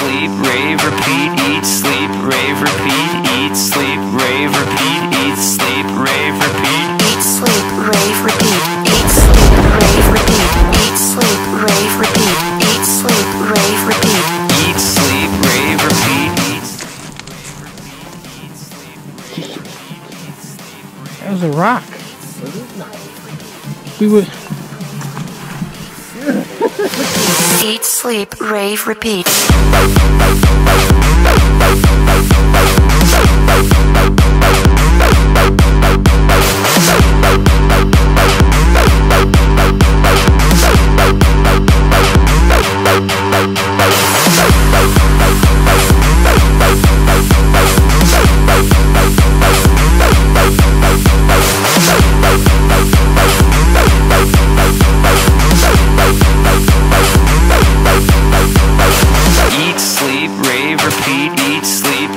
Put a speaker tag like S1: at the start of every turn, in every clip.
S1: sleep, rave, repeat, eat, sleep, rave, repeat, eat, sleep, rave, repeat, eat, sleep, rave, repeat.
S2: Eat, sleep, rave, repeat. Eat, sleep, rave, repeat. Eat, sleep, rave, repeat. Eat, sleep, rave, repeat.
S1: Eat, sleep, rave, repeat, eat.
S3: That was a rock. We would.
S2: Eat, sleep, rave, repeat.
S1: Eat, Eat, sleep, rave, repeat.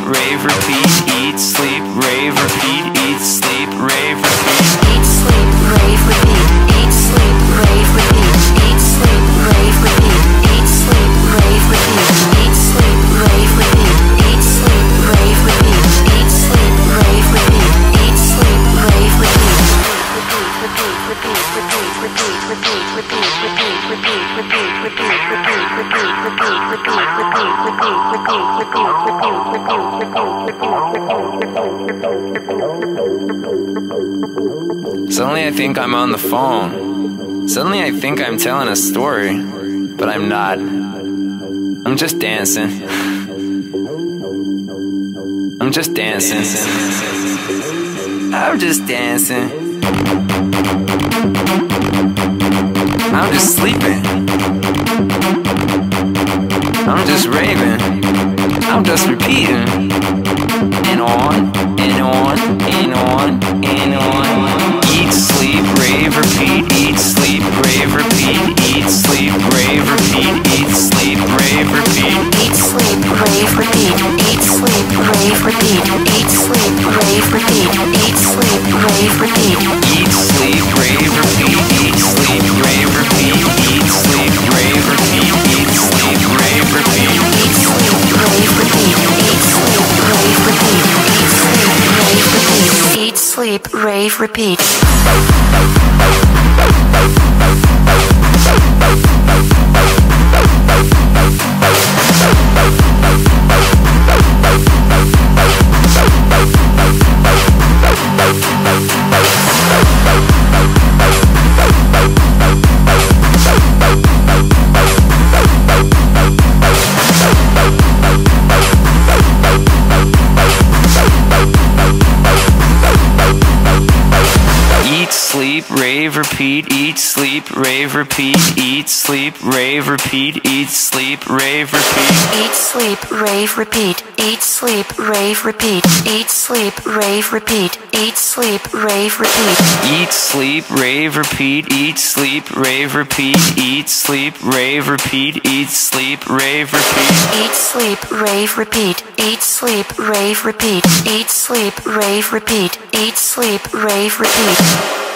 S1: rave, repeat, eat, sleep, rave, repeat, eat, sleep, rave, repeat.
S2: Eat, sleep, rave, repeat, eat, sleep, rave, repeat, eat, sleep, rave, repeat, eat, sleep, rave, repeat, eat, sleep, rave, repeat, eat, sleep, rave, repeat, eat, sleep, rave, repeat, eat, sleep, rave, repeat. Repeat, repeat, repeat, repeat, repeat, repeat, repeat, repeat.
S1: Suddenly I think I'm on the phone. Suddenly I think I'm telling a story, but I'm not. I'm just dancing. I'm just dancing. I'm just dancing. I'm just sleeping. I'm just raving. I'm just repeating. And on, and on, and on, and on. Eat, sleep, rave, repeat. Eat, sleep, rave, repeat. Eat, sleep, rave, repeat. Eat, sleep, rave, repeat.
S2: Eat, sleep, rave, repeat. Eat, sleep, rave, repeat. Eat, sleep, rave, repeat. Eat, sleep, rave, repeat.
S1: Eat, sleep, rave, repeat. Eat, sleep, sleep, rave, repeat. sleep, rave, repeat, eat, sleep, rave, repeat, eat, sleep, rave, repeat, eat, sleep, rave, repeat.
S2: Eat, sleep, rave, repeat, eat, sleep, rave, repeat, eat, sleep, rave, repeat, eat, sleep, rave, repeat.
S1: Eat, sleep, rave, repeat, eat, sleep, rave, repeat, eat, sleep, rave, repeat, eat, sleep, rave, repeat.
S2: Eat, sleep, rave, repeat, eat, sleep, rave, repeat, eat, sleep, rave, repeat, eat, sleep, rave, repeat.